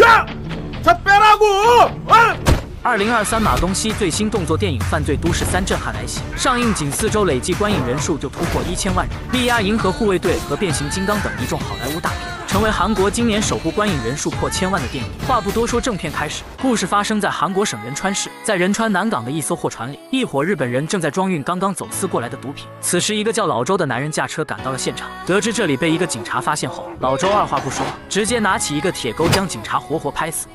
야! 二零二三马东锡最新动作电影犯罪都市三震撼来袭。上映仅四周累计观影人数就突破一千万人力压银河护卫队和变形金刚等一众好莱坞大片。成为韩国今年首部观影人数破千万的电影。话不多说正片开始故事发生在韩国省仁川市在仁川南港的一艘货船里一伙日本人正在装运刚刚走私过来的毒品。此时一个叫老周的男人驾车赶到了现场得知这里被一个警察发现后老周二话不说直接拿起一个铁钩将警察活活拍死。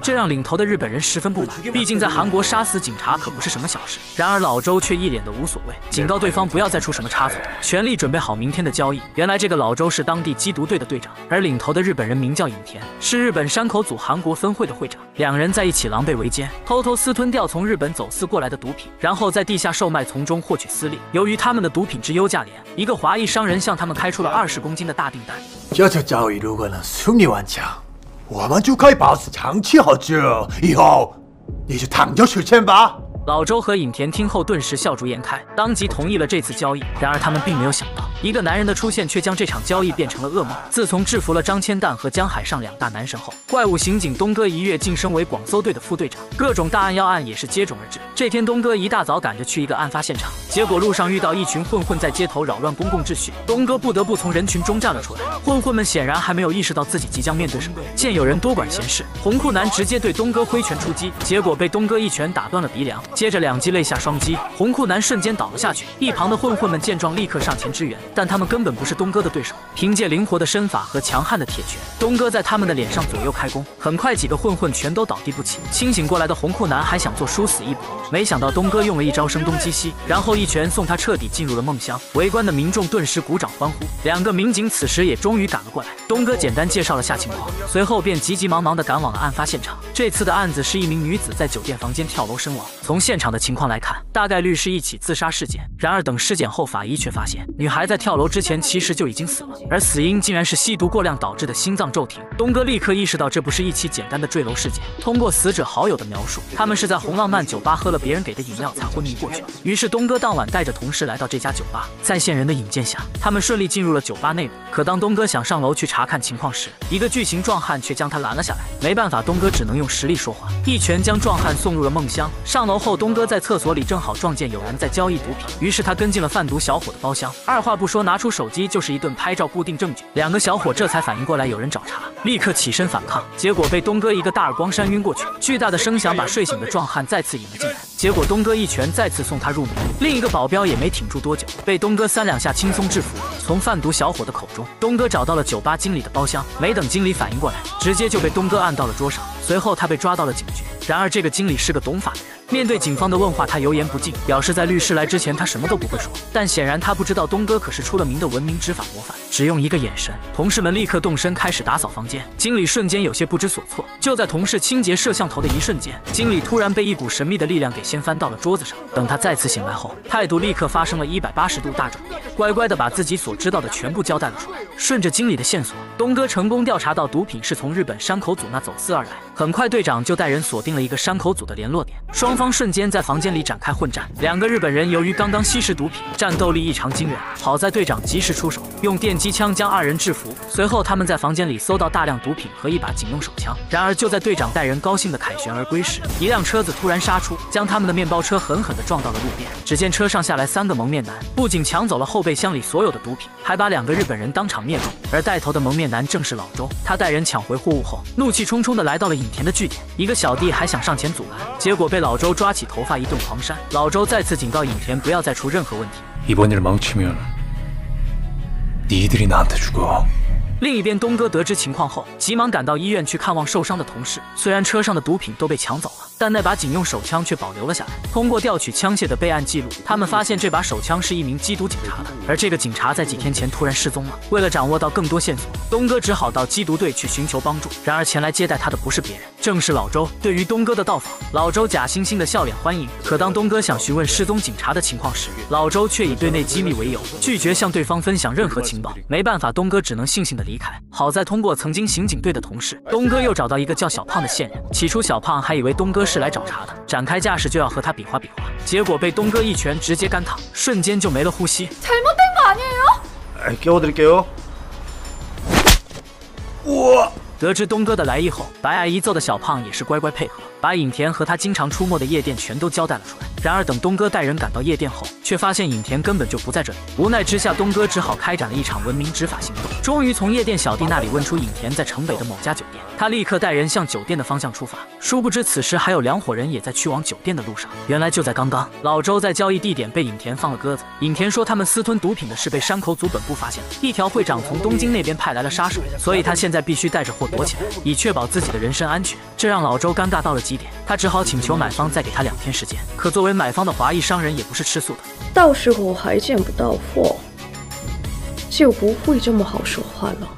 这让领头的日本人十分不满，毕竟在韩国杀死警察可不是什么小事。然而老周却一脸的无所谓，警告对方不要再出什么差错，全力准备好明天的交易。原来这个老周是当地缉毒队的队长，而领头的日本人名叫尹田，是日本山口组韩国分会的会长。两人在一起狼狈为奸，偷偷私吞掉从日本走私过来的毒品，然后在地下售卖，从中获取私利。由于他们的毒品之优价廉，一个华裔商人向他们开出了二十公斤的大订单。这次交易如果能顺利完成，我们就可以保持长期合作。以后你就躺着取钱吧。老周和尹田听后顿时笑逐颜开，当即同意了这次交易。然而他们并没有想到，一个男人的出现却将这场交易变成了噩梦。自从制服了张千蛋和江海上两大男神后，怪物刑警东哥一跃晋升为广搜队的副队长，各种大案要案也是接踵而至。这天，东哥一大早赶着去一个案发现场，结果路上遇到一群混混在街头扰乱公共秩序，东哥不得不从人群中站了出来。混混们显然还没有意识到自己即将面对什么，见有人多管闲事，红裤男直接对东哥挥拳出击，结果被东哥一拳打断了鼻梁。接着两击肋下双击，红裤男瞬间倒了下去。一旁的混混们见状，立刻上前支援，但他们根本不是东哥的对手。凭借灵活的身法和强悍的铁拳，东哥在他们的脸上左右开弓，很快几个混混全都倒地不起。清醒过来的红裤男还想做殊死一搏，没想到东哥用了一招声东击西，然后一拳送他彻底进入了梦乡。围观的民众顿时鼓掌欢呼。两个民警此时也终于赶了过来。东哥简单介绍了下情况，随后便急急忙忙地赶往了案发现场。这次的案子是一名女子在酒店房间跳楼身亡。从现场的情况来看，大概率是一起自杀事件。然而等尸检后，法医却发现女孩在跳楼之前其实就已经死了，而死因竟然是吸毒过量导致的心脏骤停。东哥立刻意识到这不是一起简单的坠楼事件。通过死者好友的描述，他们是在红浪漫酒吧喝了别人给的饮料才昏迷过去。于是东哥当晚带着同事来到这家酒吧，在线人的引荐下，他们顺利进入了酒吧内部。可当东哥想上楼去查看情况时，一个巨型壮汉却将他拦了下来。没办法，东哥只能用实力说话，一拳将壮汉送入了梦乡。上楼后，后东哥在厕所里正好撞见有人在交易毒品，于是他跟进了贩毒小伙的包厢，二话不说拿出手机就是一顿拍照固定证据。两个小伙这才反应过来有人找茬，立刻起身反抗，结果被东哥一个大耳光扇晕过去。巨大的声响把睡醒的壮汉再次引了进来，结果东哥一拳再次送他入迷。另一个保镖也没挺住多久，被东哥三两下轻松制服。从贩毒小伙的口中，东哥找到了酒吧经理的包厢，没等经理反应过来，直接就被东哥按到了桌上。随后他被抓到了警局。然而这个经理是个懂法的人，面对警方的问话，他油盐不进，表示在律师来之前他什么都不会说。但显然他不知道东哥可是出了名的文明执法模范，只用一个眼神，同事们立刻动身开始打扫房间。经理瞬间有些不知所措。就在同事清洁摄像头的一瞬间，经理突然被一股神秘的力量给掀翻到了桌子上。等他再次醒来后，态度立刻发生了一百八十度大转变，乖乖的把自己所知道的全部交代了出来。顺着经理的线索，东哥成功调查到毒品是从日本山口组那走私而来。很快，队长就带人锁定了一个山口组的联络点，双方瞬间在房间里展开混战。两个日本人由于刚刚吸食毒品，战斗力异常惊人。好在队长及时出手，用电击枪将二人制服。随后，他们在房间里搜到大量毒品和一把警用手枪。然而，就在队长带人高兴的凯旋而归时，一辆车子突然杀出，将他们的面包车狠狠地撞到了路边。只见车上下来三个蒙面男，不仅抢走了后备箱里所有的毒品，还把两个日本人当场灭口。而带头的蒙面男正是老周，他带人抢回货物后，怒气冲冲地来到了影田的据点。一个小弟还想上前阻拦，结果被老周 周抓起头发一顿狂扇，老周再次警告尹田不要再出任何问题。另一边，东哥得知情况后，急忙赶到医院去看望受伤的同事，虽然车上的毒品都被抢走了。但那把警用手枪却保留了下来。通过调取枪械的备案记录，他们发现这把手枪是一名缉毒警察的，而这个警察在几天前突然失踪了。为了掌握到更多线索，东哥只好到缉毒队去寻求帮助。然而前来接待他的不是别人，正是老周。对于东哥的到访，老周假惺惺的笑脸欢迎。可当东哥想询问失踪警察的情况时，老周却以队内机密为由，拒绝向对方分享任何情报。没办法，东哥只能悻悻的离开。好在通过曾经刑警队的同事，东哥又找到一个叫小胖的线人。起初小胖还以为东哥是来找茬的，展开架势就要和他比划比划，结果被东哥一拳直接干躺，瞬间就没了呼吸。 잘못된 거 아니에요? 아, 깨워드릴게요. 我得知东哥的来意后，白爱姨揍的小胖也是乖乖配合， 把尹田和他经常出没的夜店全都交代了出来。然而等东哥带人赶到夜店后，却发现尹田根本就不在这里。无奈之下，东哥只好开展了一场文明执法行动，终于从夜店小弟那里问出尹田在城北的某家酒店。他立刻带人向酒店的方向出发，殊不知此时还有两伙人也在去往酒店的路上。原来就在刚刚，老周在交易地点被尹田放了鸽子。尹田说他们私吞毒品的事被山口组本部发现了，一条会长从东京那边派来了杀手，所以他现在必须带着货躲起来，以确保自己的人身安全。这让老周尴尬到了极点，他只好请求买方再给他两天时间。可作为买方的华裔商人也不是吃素的，到时候还见不到货，就不会这么好说话了。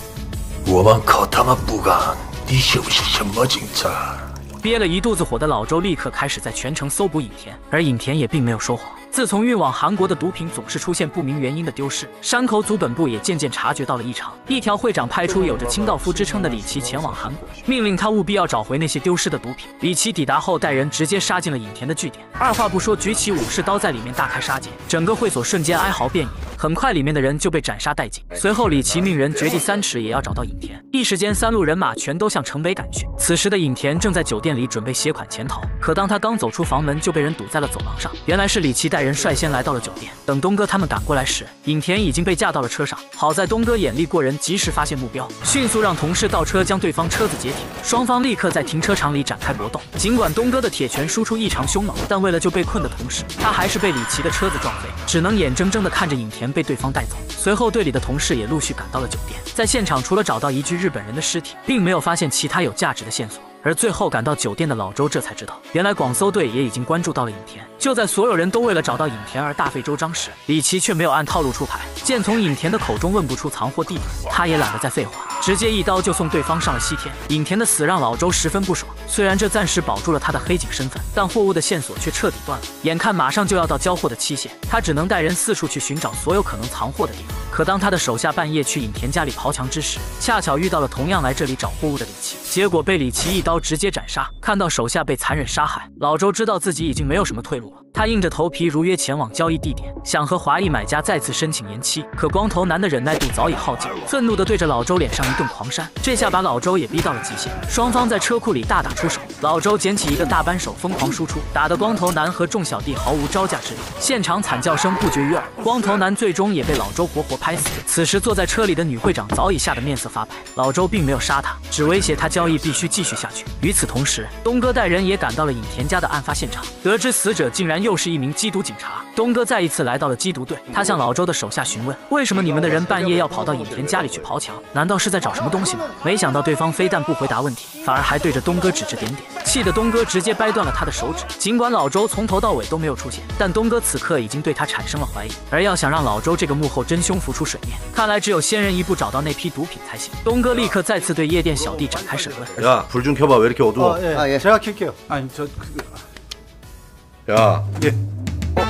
我们可他妈不敢！你是不是什么警察？憋了一肚子火的老周立刻开始在全城搜捕尹田，而尹田也并没有说谎。自从运往韩国的毒品总是出现不明原因的丢失，山口组本部也渐渐察觉到了异常。一条会长派出有着清道夫之称的李奇前往韩国，命令他务必要找回那些丢失的毒品。李奇抵达后，带人直接杀进了尹田的据点，二话不说举起武士刀在里面大开杀戒，整个会所瞬间哀嚎遍野。很快，里面的人就被斩杀殆尽。随后，李奇命人掘地三尺也要找到尹田。一时间，三路人马全都向城北赶去。此时的尹田正在酒店店里准备携款潜逃，可当他刚走出房门，就被人堵在了走廊上。原来是李奇带人率先来到了酒店。等东哥他们赶过来时，尹田已经被架到了车上。好在东哥眼力过人，及时发现目标，迅速让同事倒车将对方车子截停。双方立刻在停车场里展开搏斗。尽管东哥的铁拳输出异常凶猛，但为了救被困的同事，他还是被李奇的车子撞飞，只能眼睁睁地看着尹田被对方带走。随后，队里的同事也陆续赶到了酒店，在现场除了找到一具日本人的尸体，并没有发现其他有价值的线索。而最后赶到酒店的老周这才知道，原来广搜队也已经关注到了尹田。就在所有人都为了找到尹田而大费周章时，李奇却没有按套路出牌。见从尹田的口中问不出藏货地点，他也懒得再废话，直接一刀就送对方上了西天。尹田的死让老周十分不爽，虽然这暂时保住了他的黑警身份，但货物的线索却彻底断了。眼看马上就要到交货的期限，他只能带人四处去寻找所有可能藏货的地方。可当他的手下半夜去尹田家里刨墙之时，恰巧遇到了同样来这里找货物的李奇，结果被李奇一刀直接斩杀。看到手下被残忍杀害，老周知道自己已经没有什么退路了。他硬着头皮如约前往交易地点，想和华裔买家再次申请延期。可光头男的忍耐度早已耗尽，愤怒地对着老周脸上一顿狂扇，这下把老周也逼到了极限。双方在车库里大打出手，老周捡起一个大扳手疯狂输出，打得光头男和众小弟毫无招架之力，现场惨叫声不绝于耳。光头男最终也被老周活活拍死。此时坐在车里的女会长早已吓得面色发白，老周并没有杀他，只威胁他交易必须继续下去。与此同时，东哥带人也赶到了尹田家的案发现场，得知死者竟然又是一名缉毒警察。东哥再一次来到了缉毒队，他向老周的手下询问：为什么你们的人半夜要跑到尹田家里去刨墙？难道是在找什么东西吗？没想到对方非但不回答问题，反而还对着东哥指指点点，气得东哥直接掰断了他的手指。尽管老周从头到尾都没有出现，但东哥此刻已经对他产生了怀疑。而要想让老周这个幕后真凶浮出水面，看来只有先人一步找到那批毒品才行。东哥立刻再次对夜店小弟展开审问。 야, 불 좀 켜봐. 왜 이렇게 어두워? 아, 예. 아, 예. 제가 킬게요. 아니, 저 그, 야, 예.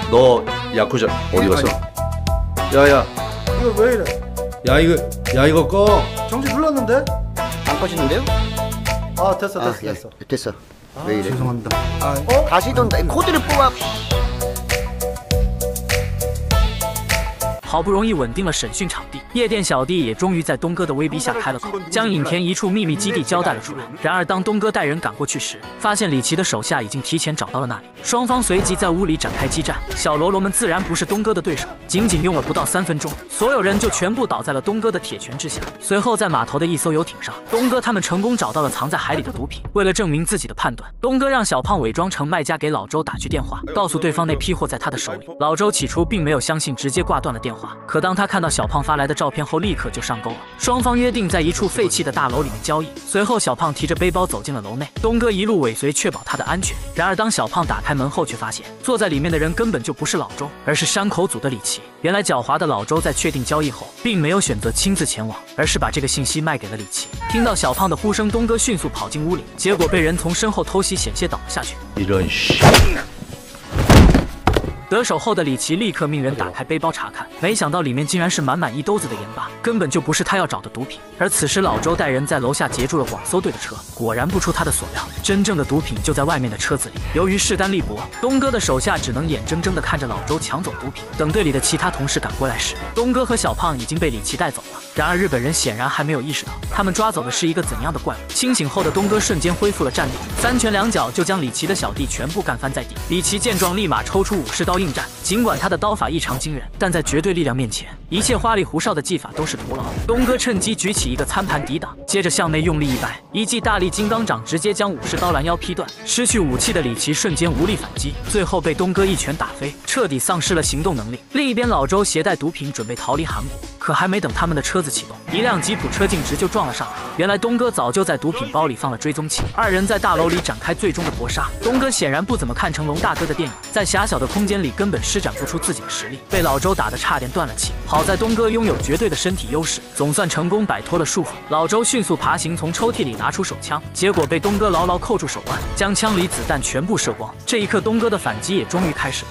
너 야쿠자 어디 갔어? 야, 야, 이거 왜 이래? 야 이거, 야 이거 꺼. 정지 눌렀는데? 안 꺼지는데요? 아, 됐어, 아, 됐어, 예. 됐어. 됐어. 왜 이래? 죄송합니다. 아, 다시 돈다. 코드를 뽑아. 好不容易稳定了审讯场地，夜店小弟也终于在东哥的威逼下开了口，将影田一处秘密基地交代了出来。然而，当东哥带人赶过去时，发现李奇的手下已经提前找到了那里，双方随即在屋里展开激战。小喽啰们自然不是东哥的对手，仅仅用了不到三分钟，所有人就全部倒在了东哥的铁拳之下。随后，在码头的一艘游艇上，东哥他们成功找到了藏在海里的毒品。为了证明自己的判断，东哥让小胖伪装成卖家给老周打去电话，告诉对方那批货在他的手里。老周起初并没有相信，直接挂断了电话。话可当他看到小胖发来的照片后，立刻就上钩了。双方约定在一处废弃的大楼里面交易。随后小胖提着背包走进了楼内，东哥一路尾随，确保他的安全。然而当小胖打开门后，却发现坐在里面的人根本就不是老周，而是山口组的李奇。原来狡猾的老周在确定交易后，并没有选择亲自前往，而是把这个信息卖给了李奇。听到小胖的呼声，东哥迅速跑进屋里，结果被人从身后偷袭，险些倒了下去。得手后的李奇立刻命人打开背包查看，没想到里面竟然是满满一兜子的盐巴，根本就不是他要找的毒品。而此时老周带人在楼下截住了广搜队的车，果然不出他的所料，真正的毒品就在外面的车子里。由于势单力薄，东哥的手下只能眼睁睁地看着老周抢走毒品。等队里的其他同事赶过来时，东哥和小胖已经被李奇带走了。然而日本人显然还没有意识到，他们抓走的是一个怎样的怪物。清醒后的东哥瞬间恢复了战力，三拳两脚就将李奇的小弟全部干翻在地。李奇见状，立马抽出武士刀应战。尽管他的刀法异常惊人，但在绝对力量面前，一切花里胡哨的技法都是徒劳。东哥趁机举起一个餐盘抵挡，接着向内用力一掰，一记大力金刚掌直接将武士刀拦腰劈断。失去武器的李奇瞬间无力反击，最后被东哥一拳打飞，彻底丧失了行动能力。另一边，老周携带毒品准备逃离韩国，可还没等他们的车子启动，一辆吉普车径直就撞了上来。原来东哥早就在毒品包里放了追踪器，二人在大楼里展开最终的搏杀。东哥显然不怎么看成龙大哥的电影，在狭小的空间里根本施展不出自己的实力，被老周打得差点断了气。好好在东哥拥有绝对的身体优势，总算成功摆脱了束缚。老周迅速爬行，从抽屉里拿出手枪，结果被东哥牢牢扣住手腕，将枪里子弹全部射光。这一刻，东哥的反击也终于开始了。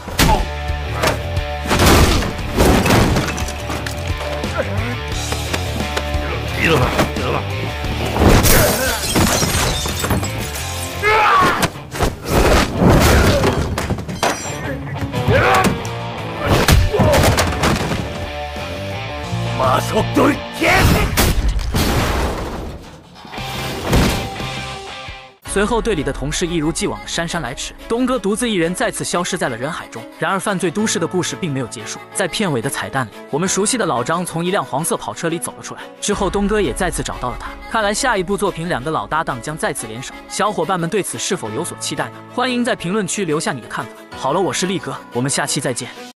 随后，队里的同事一如既往的姗姗来迟，东哥独自一人再次消失在了人海中。然而，犯罪都市的故事并没有结束，在片尾的彩蛋里，我们熟悉的老张从一辆黄色跑车里走了出来。之后，东哥也再次找到了他。看来下一部作品，两个老搭档将再次联手。小伙伴们对此是否有所期待呢？欢迎在评论区留下你的看法。好了，我是力哥，我们下期再见。